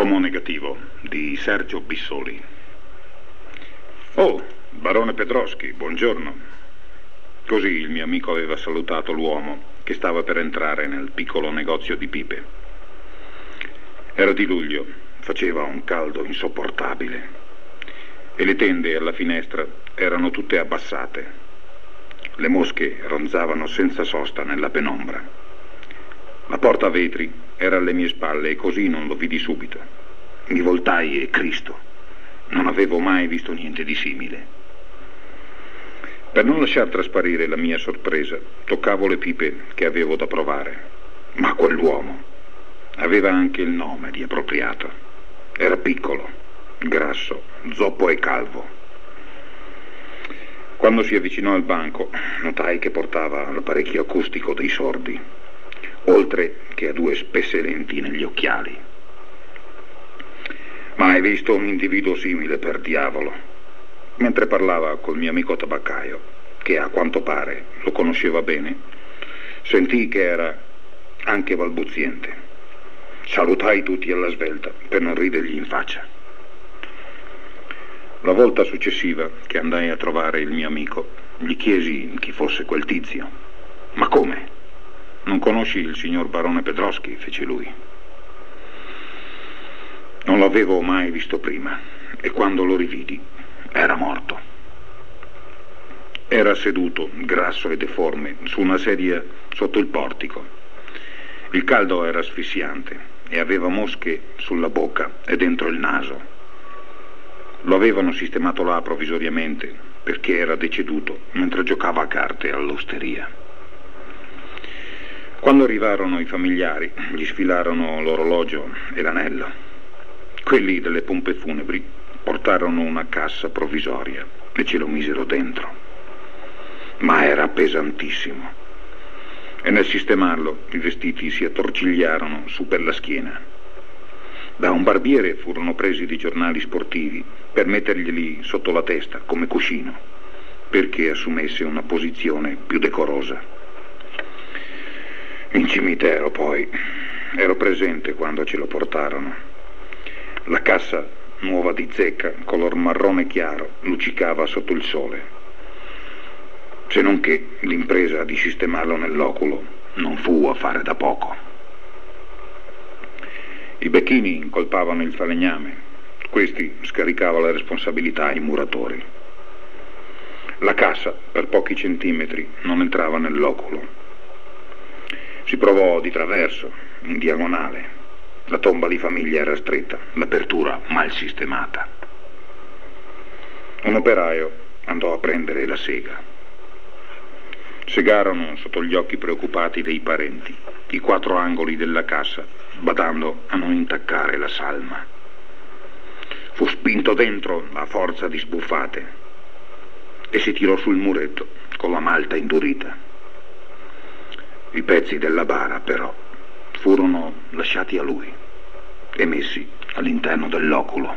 Cromo negativo di Sergio Bissoli. Oh, barone Pedroschi, buongiorno. Così il mio amico aveva salutato l'uomo che stava per entrare nel piccolo negozio di pipe. Era di luglio, faceva un caldo insopportabile e le tende alla finestra erano tutte abbassate. Le mosche ronzavano senza sosta nella penombra. La porta a vetri era alle mie spalle e così non lo vidi subito. Mi voltai e Cristo. Non avevo mai visto niente di simile. Per non lasciar trasparire la mia sorpresa, toccavo le pipe che avevo da provare. Ma quell'uomo aveva anche il nome di appropriato. Era piccolo, grasso, zoppo e calvo. Quando si avvicinò al banco, notai che portava l'apparecchio acustico dei sordi oltre che a due spesse lenti negli occhiali. Mai visto un individuo simile per diavolo. Mentre parlava col mio amico tabaccaio, che a quanto pare lo conosceva bene, sentii che era anche balbuziente. Salutai tutti alla svelta per non ridergli in faccia. La volta successiva che andai a trovare il mio amico, gli chiesi chi fosse quel tizio. Ma come? Non conosci il signor barone Pedroschi? fece lui. Non l'avevo mai visto prima e quando lo rividi era morto. Era seduto, grasso e deforme, su una sedia sotto il portico. Il caldo era asfissiante e aveva mosche sulla bocca e dentro il naso. Lo avevano sistemato là provvisoriamente perché era deceduto mentre giocava a carte all'osteria. Quando arrivarono i familiari, gli sfilarono l'orologio e l'anello. Quelli delle pompe funebri portarono una cassa provvisoria e ce lo misero dentro. Ma era pesantissimo. E nel sistemarlo i vestiti si attorcigliarono su per la schiena. Da un barbiere furono presi dei giornali sportivi per metterglieli sotto la testa come cuscino, perché assumesse una posizione più decorosa. In cimitero poi. Ero presente quando ce lo portarono. La cassa nuova di zecca, color marrone chiaro, luccicava sotto il sole. Se non che l'impresa di sistemarlo nell'oculo non fu a fare da poco. I becchini incolpavano il falegname, questi scaricava la responsabilità ai muratori. La cassa, per pochi centimetri, non entrava nell'oculo si provò di traverso, in diagonale. La tomba di famiglia era stretta, l'apertura mal sistemata. Un operaio andò a prendere la sega. Segarono sotto gli occhi preoccupati dei parenti i quattro angoli della cassa, badando a non intaccare la salma. Fu spinto dentro a forza di sbuffate e si tirò sul muretto con la malta indurita. I pezzi della bara, però, furono lasciati a lui e messi all'interno dell'oculo.